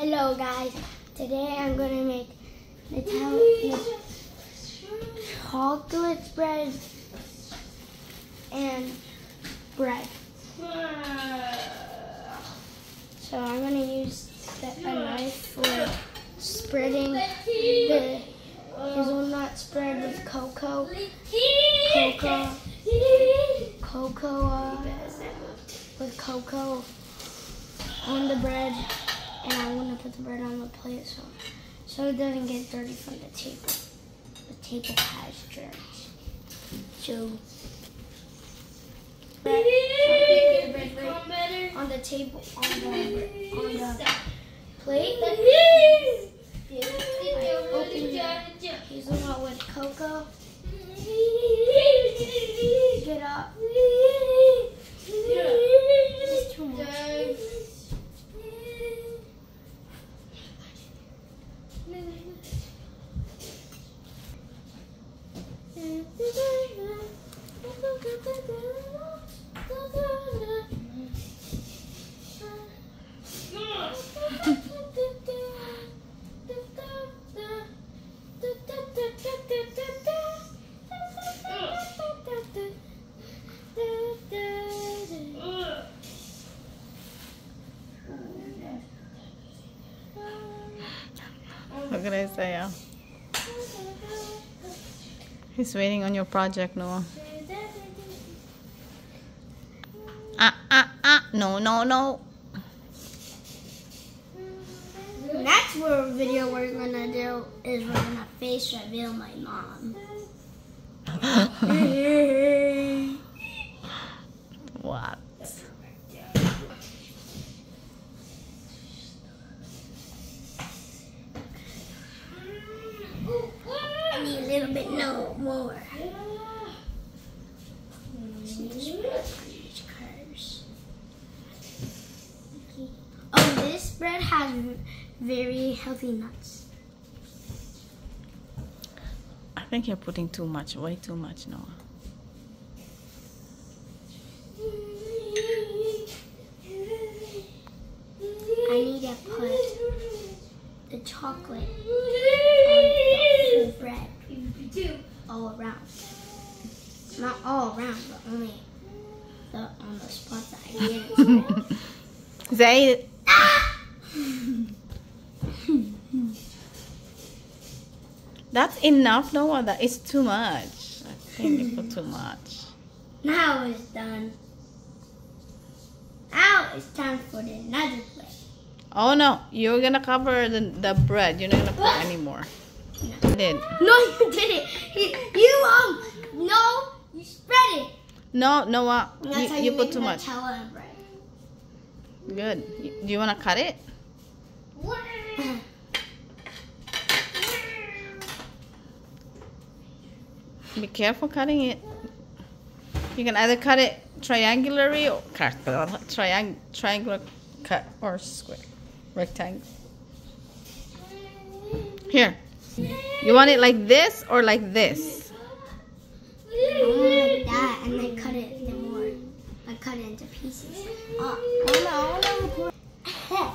Hello guys, today I'm gonna make Nutella, chocolate spread and bread. So I'm gonna use the, a knife for spreading the hazelnut spread with cocoa, cocoa, cocoa, uh, with cocoa on the bread and I want to put the bread on the plate so so it doesn't get dirty from the table. The table has germs. So bread, so bread on the table on the on the plate. What can I say? He's waiting on your project, Noah. Ah, ah, ah. No, no, no. Next video we're gonna do is we're gonna face reveal my mom. what? I no more. Oh, this bread has very healthy nuts. I think you're putting too much, way too much, Noah. I need to put the chocolate all around. Not all around, but only the on the spots that I didn't spread. That's enough, no Noah. That is too much. I think you put too much. Now it's done. Now it's time for the another plate. Oh no, you're gonna cover the, the bread. You're not gonna put any more. No. I did. No, you didn't. You, you um, no, you spread it. No, no, And that's you, how you put too much. Good. You- Do you wanna cut it? Be careful cutting it. You can either cut it triangularly or cut triang, triangular cut or square, rectangle. Here. You want it like this or like this? I want like that, and then cut it the more. I cut it into pieces. Oh, no, oh no.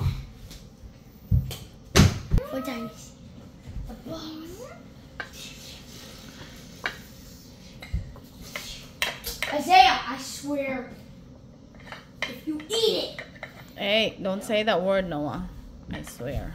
Four times. Isaiah, I swear, if you eat it, Hey, don't say that word, Noah. I swear.